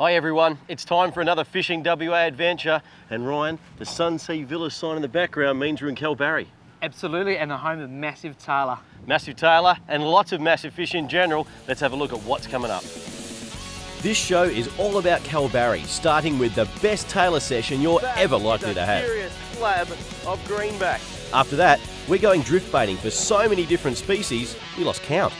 Hi everyone, it's time for another Fishing WA adventure. And Ryan, the Sunsea Villa sign in the background means we're in Kalbarri. Absolutely, and the home of massive tailor. Massive tailor and lots of massive fish in general. Let's have a look at what's coming up. This show is all about Kalbarri, starting with the best tailor session you're that ever likely to have. serious slab of greenback. After that, we're going drift baiting for so many different species, we lost count.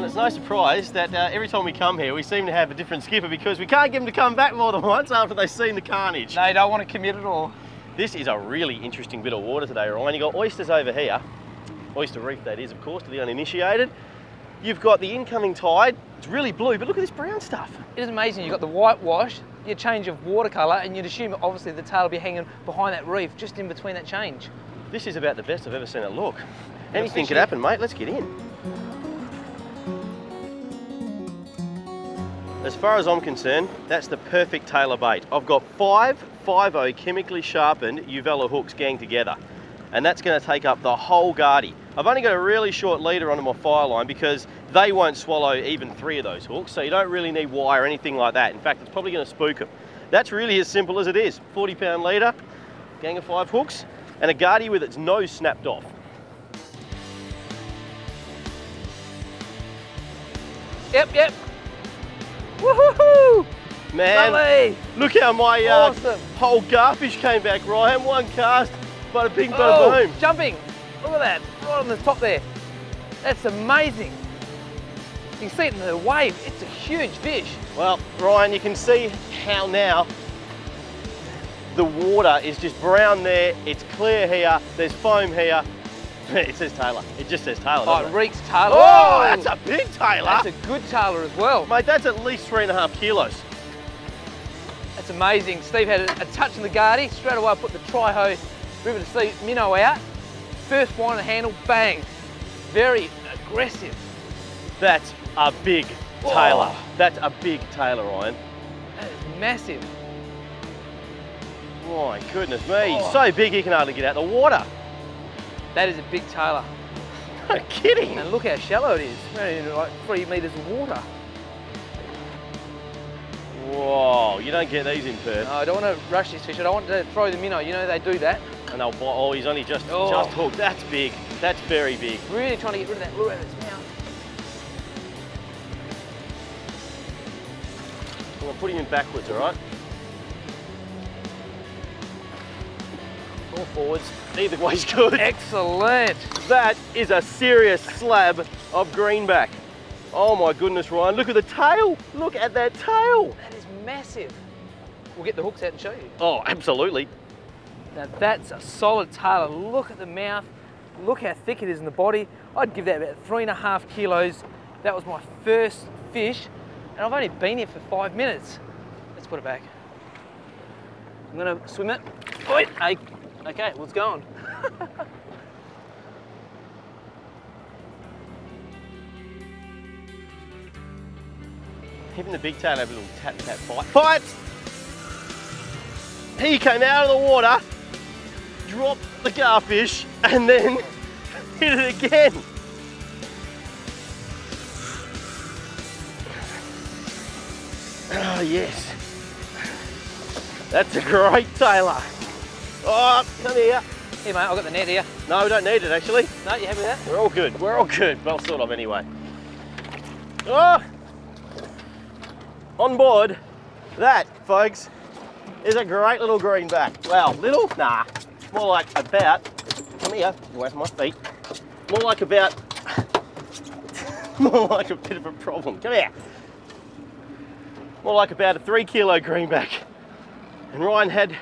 And it's no surprise that uh, every time we come here we seem to have a different skipper because we can't get them to come back more than once after they've seen the carnage. They don't want to commit at all. This is a really interesting bit of water today, Ryan. You've got oysters over here, oyster reef that is, of course, to the uninitiated. You've got the incoming tide, it's really blue, but look at this brown stuff. It is amazing, you've got the whitewash, your change of watercolour, and you'd assume obviously the tail will be hanging behind that reef, just in between that change. This is about the best I've ever seen it look. Anything could happen, mate, let's get in. As far as I'm concerned, that's the perfect tailor bait. I've got five 5.0 chemically sharpened Uvella hooks gang together. And that's gonna take up the whole guardy. I've only got a really short leader onto my fire line because they won't swallow even three of those hooks, so you don't really need wire or anything like that. In fact, it's probably gonna spook them. That's really as simple as it is. 40 pound leader, gang of five hooks, and a guardy with its nose snapped off. Yep, yep, Woohoo! Man, Lovely. look how my uh, awesome. whole garfish came back, Ryan. One cast, bada bing, bada oh, boom. Jumping. Look at that, right on the top there. That's amazing. You can see it in the wave. It's a huge fish. Well, Ryan, you can see how now the water is just brown there. It's clear here. There's foam here. it says tailor. It just says tailor. Oh, it reeks tailor. Oh, that's a big tailor. That's a good tailor as well. Mate, that's at least three and a half kilos. That's amazing. Steve had a, a touch in the guardy. Straight away I put the Tri-Ho River to Sea minnow out. First one to handle, bang. Very aggressive. That's a big tailor. Oh. That's a big tailor, Ryan. That is massive. My goodness me. Oh. So big he can hardly get out the water. That is a big tailor. No kidding. And look how shallow it is. Only like three metres of water. Whoa, you don't get these in Perth. No, I don't want to rush this fish. I don't want to throw them in. You know they do that. And they'll bite. Oh, he's only just, oh. just hooked. That's big. That's very big. Really trying to get rid of that lure out of its mouth. Well, I'll put him in backwards, all right? Or forwards. Either way's good. Excellent. That is a serious slab of greenback. Oh my goodness, Ryan. Look at the tail. Look at that tail. That is massive. We'll get the hooks out and show you. Oh, absolutely. Now that's a solid tail. Look at the mouth. Look how thick it is in the body. I'd give that about three and a half kilos. That was my first fish, and I've only been here for five minutes. Let's put it back. I'm gonna swim it. Oi, Okay, let's go on. Even the big tail have a little tap tap fight. Fight! He came out of the water, dropped the garfish, and then hit it again. Oh, yes. That's a great tailor. Oh, come here. Here, mate, I've got the net here. No, we don't need it actually. No, you happy with that? We're all good. We're all good. Well, sort of anyway. Oh! On board, that, folks, is a great little greenback. Well, little? Nah. More like about, come here, away from my feet. More like about, more like a bit of a problem. Come here. More like about a three kilo greenback. And Ryan had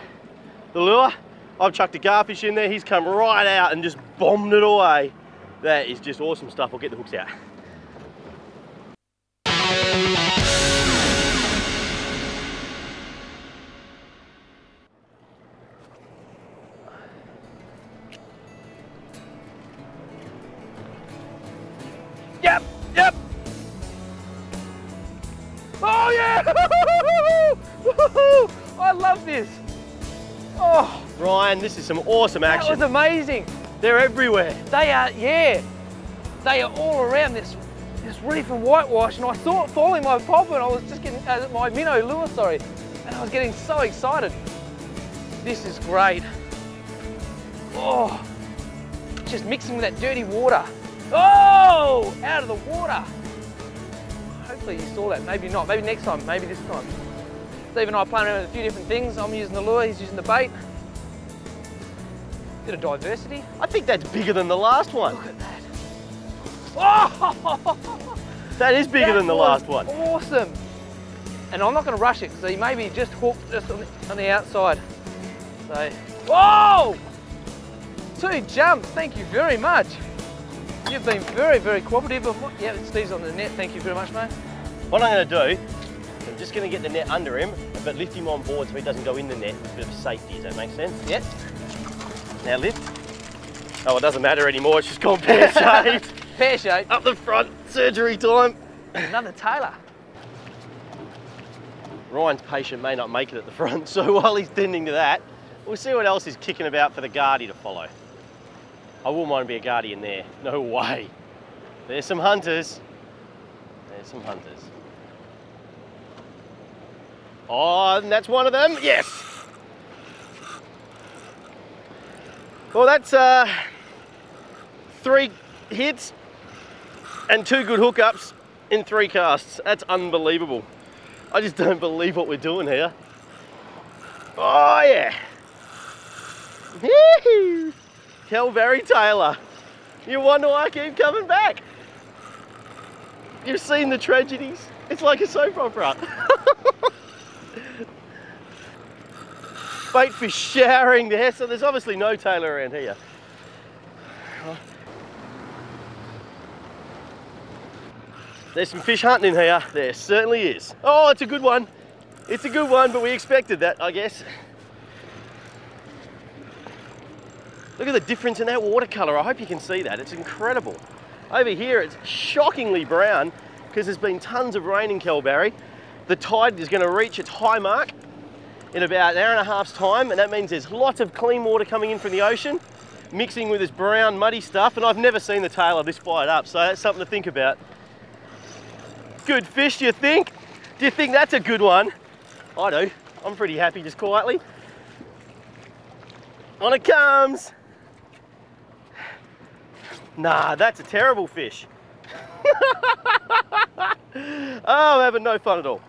the lure. I've chucked a garfish in there. He's come right out and just bombed it away. That is just awesome stuff. I'll get the hooks out. Yep, yep. Oh yeah! I love this. Oh, Ryan, this is some awesome action. that was amazing. They're everywhere. They are, yeah, they are all around this this reef and whitewash, and I saw it falling my pop, and I was just getting uh, my minnow lure, sorry, and I was getting so excited. This is great. Oh, just mixing with that dirty water. Oh, out of the water. Hopefully you saw that. Maybe not. Maybe next time. Maybe this time. Steve and I are playing around with a few different things. I'm using the lure. He's using the bait. Bit of diversity. I think that's bigger than the last one. Look at that. Oh! That is bigger That than the last one. Awesome. And I'm not going to rush it because he may be just hooked just on the, on the outside. So, whoa! Two jumps. Thank you very much. You've been very, very cooperative. Yeah, Steve's on the net. Thank you very much, mate. What I'm going to do, I'm just going to get the net under him, but lift him on board so he doesn't go in the net. It's a bit of safety. Does that make sense? Yep. Now lift. Oh, it doesn't matter anymore. It's just gone pear-shaped. Pear shape. Up the front. Surgery time. Another tailor. Ryan's patient may not make it at the front, so while he's tending to that, we'll see what else is kicking about for the Guardy to follow. I wouldn't want to be a Guardy in there. No way. There's some hunters. There's some hunters. Oh, and that's one of them. Yes. Well, that's uh, three hits and two good hookups in three casts. That's unbelievable. I just don't believe what we're doing here. Oh yeah. Yee-hoo. Kalbarri tailor. You wonder why I keep coming back. You've seen the tragedies. It's like a soap opera. Bait fish showering there, so there's obviously no tailor around here. There's some fish hunting in here. There certainly is. Oh, it's a good one. It's a good one, but we expected that, I guess. Look at the difference in that watercolour. I hope you can see that. It's incredible. Over here, it's shockingly brown because there's been tons of rain in Kalbarri. The tide is going to reach its high mark in about an hour and a half's time, and that means there's lots of clean water coming in from the ocean, mixing with this brown, muddy stuff, and I've never seen the tail of this fired up, so that's something to think about. Good fish, do you think? Do you think that's a good one? I do. I'm pretty happy just quietly. On it comes. Nah, that's a terrible fish. oh, I'm having no fun at all.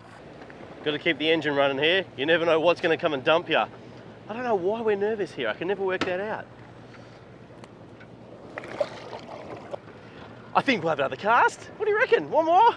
Got to keep the engine running here. You never know what's going to come and dump you. I don't know why we're nervous here. I can never work that out. I think we'll have another cast. What do you reckon? One more?